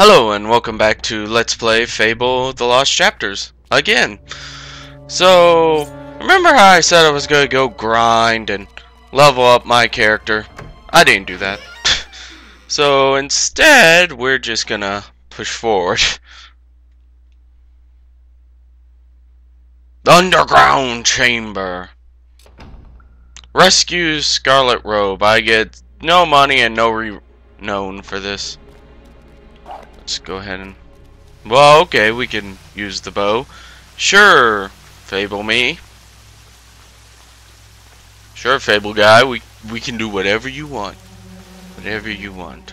Hello and welcome back to Let's Play Fable The Lost Chapters again. So, remember how I said I was going to go grind and level up my character? I didn't do that. so instead, we're just going to push forward. The Underground Chamber. Rescue Scarlet Robe. I get no money and no re known for this. Let's go ahead and... Well, okay, we can use the bow. Sure, Fable me. Sure, Fable guy, we, we can do whatever you want. Whatever you want.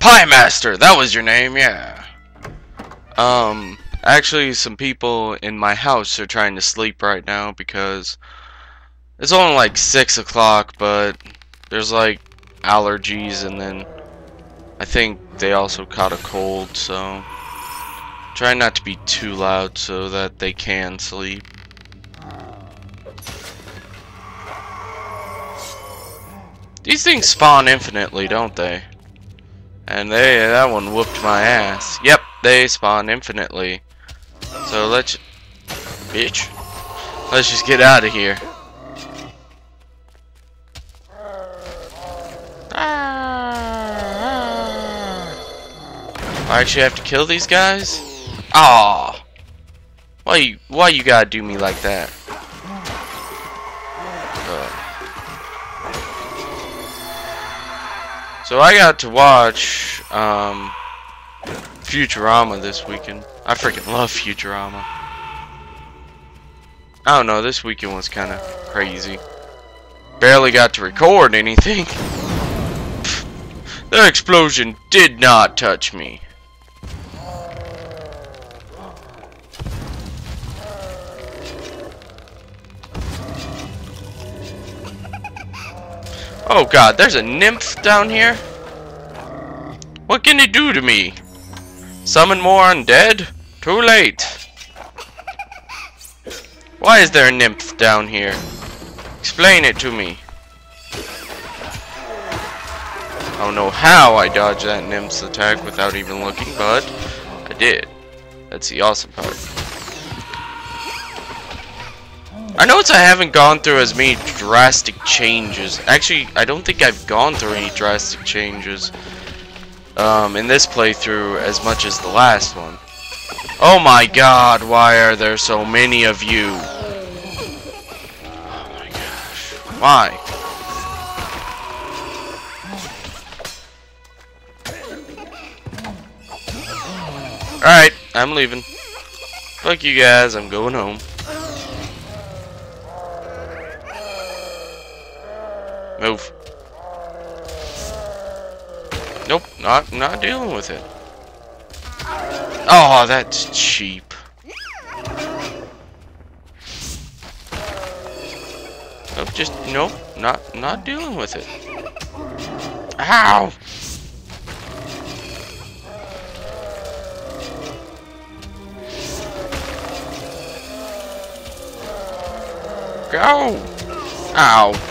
Pie Master, that was your name, yeah. Um, actually, some people in my house are trying to sleep right now because it's only like 6 o'clock, but there's like allergies and then I think they also caught a cold, so try not to be too loud so that they can sleep. These things spawn infinitely, don't they? And they that one whooped my ass. Yep, they spawn infinitely. So let's bitch. Let's just get out of here. I actually have to kill these guys? Ah, Why you why you gotta do me like that? Uh. So I got to watch um, Futurama this weekend. I freaking love Futurama. I don't know, this weekend was kind of crazy. Barely got to record anything. the explosion did not touch me. Oh god, there's a nymph down here? What can it do to me? Summon more undead? Too late. Why is there a nymph down here? Explain it to me. I don't know how I dodged that nymph's attack without even looking, but I did. That's the awesome part. I notice I haven't gone through as many drastic changes. Actually, I don't think I've gone through any drastic changes um, in this playthrough as much as the last one. Oh my god, why are there so many of you? Oh my gosh. Why? Alright, I'm leaving. Fuck you guys, I'm going home. Move. Nope, not not dealing with it. Oh, that's cheap. Nope, just nope, not not dealing with it. Ow! Go! Ow!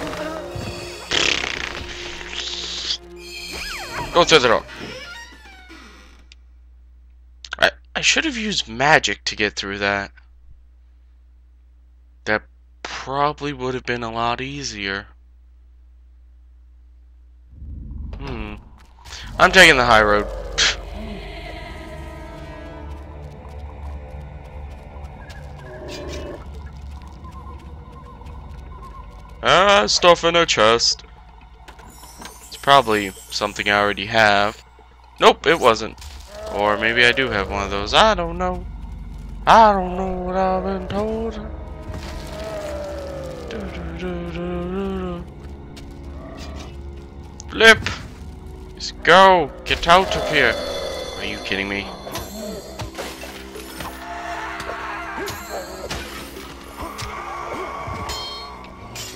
Go through the door. I, I should have used magic to get through that. That probably would have been a lot easier. Hmm. I'm taking the high road. ah, stuff in a chest probably something I already have. Nope, it wasn't. Or maybe I do have one of those. I don't know. I don't know what I've been told. Flip! Just go! Get out of here! Are you kidding me?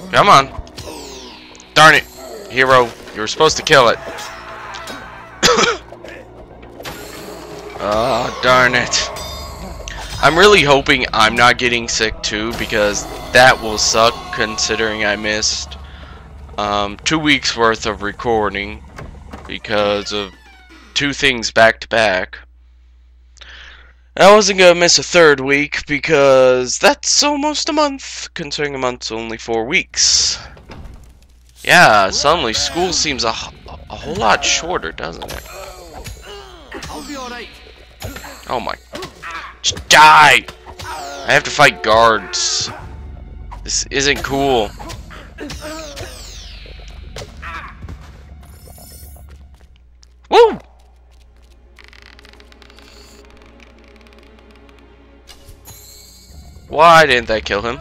Come on! Hero! You were supposed to kill it. oh, darn it. I'm really hoping I'm not getting sick too because that will suck considering I missed um, two weeks worth of recording because of two things back to back. I wasn't gonna miss a third week because that's almost a month, considering a month's only four weeks. Yeah, suddenly school seems a, a whole lot shorter, doesn't it? Oh my. Die! I have to fight guards. This isn't cool. Woo! Why didn't I kill him?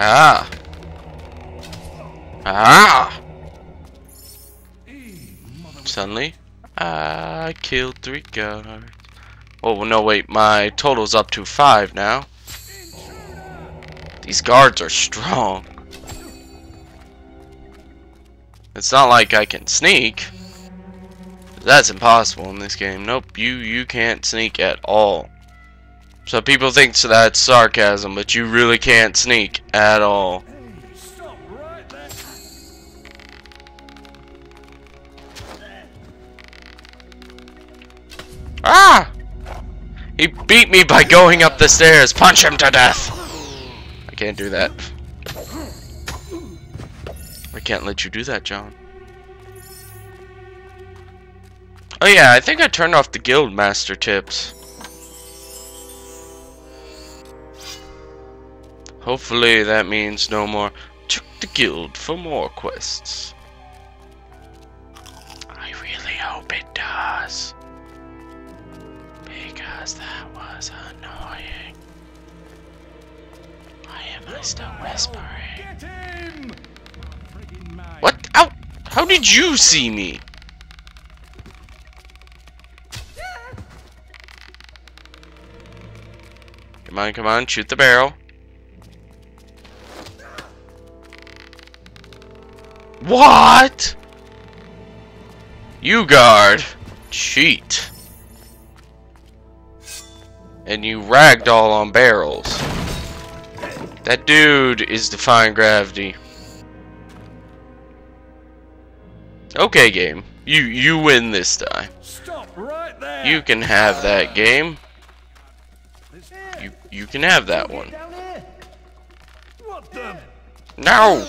Ah! Ah! Suddenly, I killed three guards. Oh, no, wait, my total's up to five now. These guards are strong. It's not like I can sneak. That's impossible in this game. Nope, you you can't sneak at all. So people think that's sarcasm, but you really can't sneak at all. Ah! He beat me by going up the stairs. Punch him to death. I can't do that. I can't let you do that, John. Oh yeah, I think I turned off the guild master tips. Hopefully that means no more check the guild for more quests. I really hope it does. Because that was annoying. Why am I still whispering? What? Ow! How did you see me? Come on, come on, shoot the barrel. What? You guard. Cheat. And you ragdoll on barrels. That dude is defying gravity. Okay, game. You you win this time. Stop right there. You can have that game. You you can have that one. What the? No!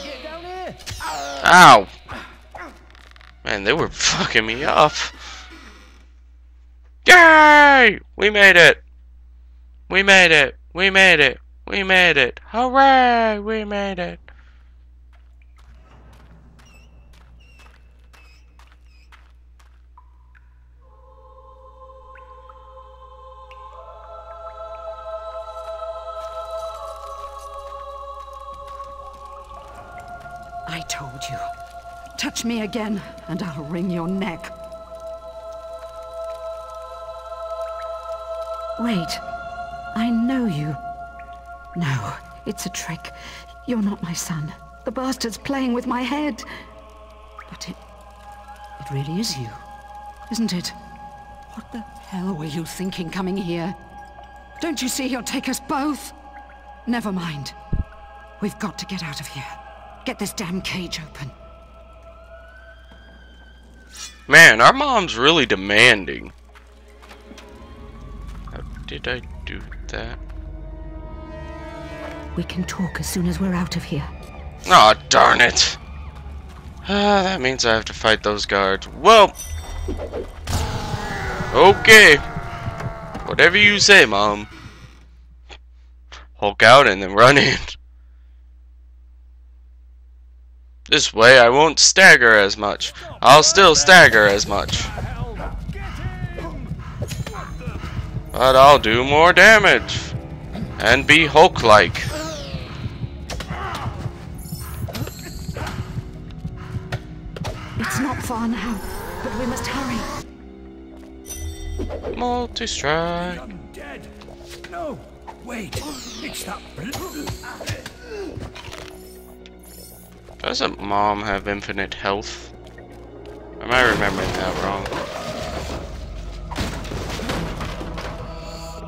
Ow! Man, they were fucking me up. Yay! We made it! We made it! We made it! We made it! Hooray! We made it! Told you. Touch me again, and I'll wring your neck. Wait. I know you. No, it's a trick. You're not my son. The bastard's playing with my head. But it... It really is you, isn't it? What the hell were you thinking coming here? Don't you see he'll take us both? Never mind. We've got to get out of here. Get this damn cage open. Man, our mom's really demanding. How did I do that? We can talk as soon as we're out of here. Aw, oh, darn it. Ah, that means I have to fight those guards. Well. Okay. Whatever you say, Mom. Hulk out and then run in. This way I won't stagger as much. I'll still stagger as much. But I'll do more damage. And be Hulk-like. It's not far now, but we must hurry. Multi-strike. I'm dead. No. Wait. It's that. Doesn't mom have infinite health? Am I remembering that wrong?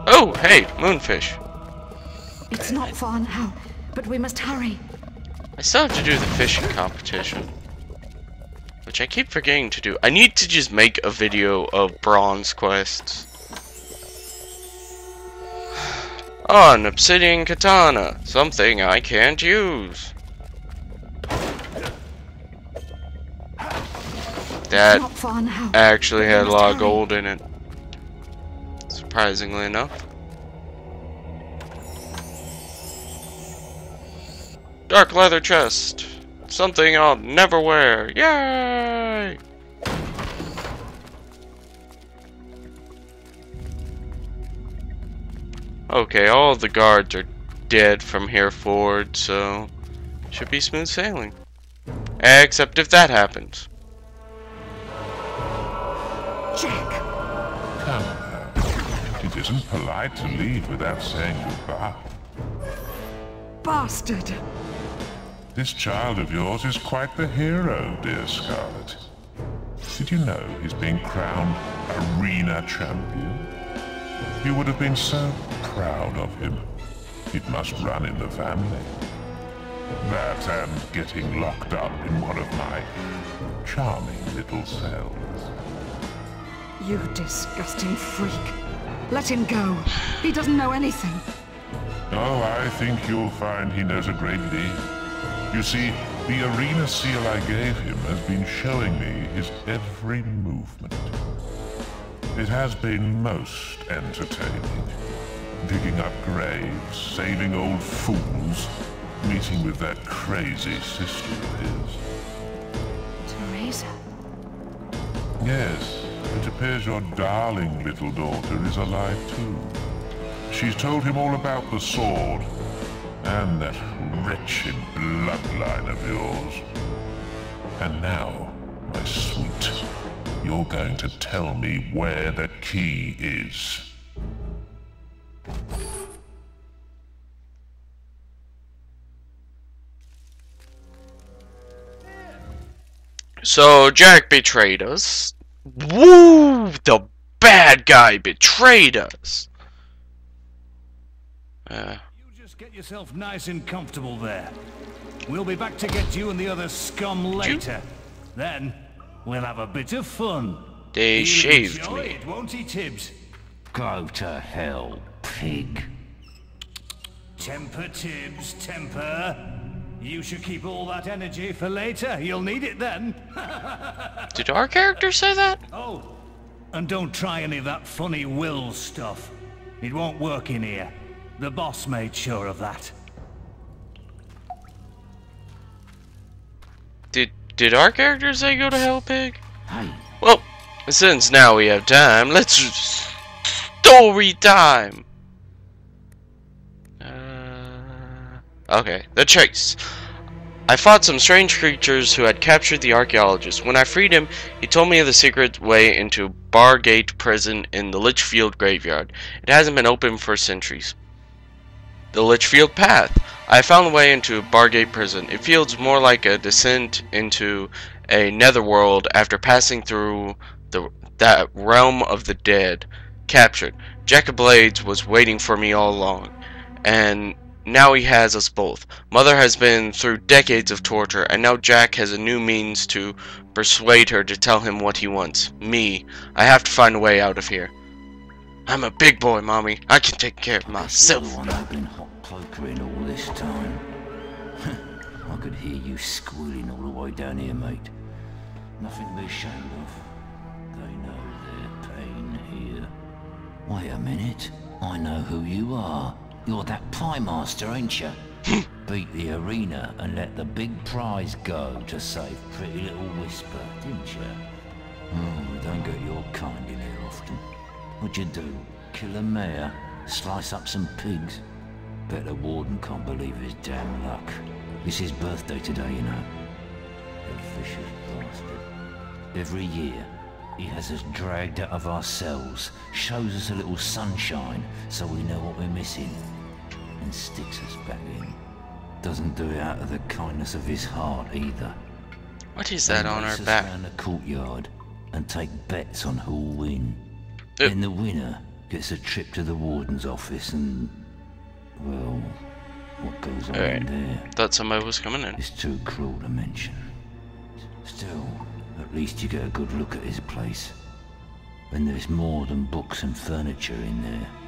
Oh, hey, moonfish. It's not far now, but we must hurry. I still have to do the fishing competition. Which I keep forgetting to do. I need to just make a video of bronze quests. Oh, an obsidian katana. Something I can't use. That Not far now. actually had a lot of gold in it. Surprisingly enough. Dark leather chest. Something I'll never wear. Yay! Okay, all the guards are dead from here forward, so should be smooth sailing. Except if that happens. Jack! Come now. It isn't polite to leave without saying goodbye. Bastard! This child of yours is quite the hero, dear Scarlet. Did you know he's being crowned arena champion? You would have been so proud of him. It must run in the family. That and getting locked up in one of my charming little cells. You disgusting freak. Let him go. He doesn't know anything. Oh, I think you'll find he knows a great deal. You see, the arena seal I gave him has been showing me his every movement. It has been most entertaining. Digging up graves, saving old fools, meeting with that crazy sister of his. Theresa. Yes, it appears your darling little daughter is alive too. She's told him all about the sword and that wretched bloodline of yours. And now, my sweet, you're going to tell me where the key is. So Jack betrayed us. Woo! The bad guy betrayed us. Uh, You just get yourself nice and comfortable there. We'll be back to get you and the other scum later. Then, we'll have a bit of fun. they He'll shaved enjoy me. It, won't he, Tibbs? Go to hell, pig. Temper, Tibbs, temper. You should keep all that energy for later. You'll need it then. Did our character say that? Oh, and don't try any of that funny will stuff. It won't work in here. The boss made sure of that. Did did our character say go to hell, pig? Well, since now we have time, let's story time. Okay, the chase. I fought some strange creatures who had captured the archaeologist. When I freed him, he told me of the secret way into Bargate Prison in the Lychfield Graveyard. It hasn't been open for centuries. The Lychfield Path. I found the way into Bargate Prison. It feels more like a descent into a netherworld after passing through the that realm of the dead. Captured. Jack of Blades was waiting for me all along, and now he has us both. Mother has been through decades of torture, and now Jack has a new means to persuade her to tell him what he wants. Me. I have to find a way out of here. I'm a big boy, Mommy. I can take care of myself. one been hot pokering all this time. I could hear you squealing all the way down here, mate. Nothing to be ashamed of. They know their pain here. Wait a minute. I know who you are. You're that pie master, ain't you? Beat the arena and let the big prize go to save pretty little Whisper, didn't you? Oh, hmm, we don't get your kind in here often. What'd you do? Kill a mare? Slice up some pigs? Bet the warden can't believe his damn luck. It's his birthday today, you know. The vicious bastard. Every year, he has us dragged out of our cells, shows us a little sunshine so we know what we're missing, and sticks us back in. Doesn't do it out of the kindness of his heart either. What is that on our back? round the courtyard and take bets on who'll win. Uh. Then the winner gets a trip to the warden's office and, well, what goes on Alright. in there. Thought somebody was coming in. It's too cruel to mention. Still, at least you get a good look at his place. And there's more than books and furniture in there.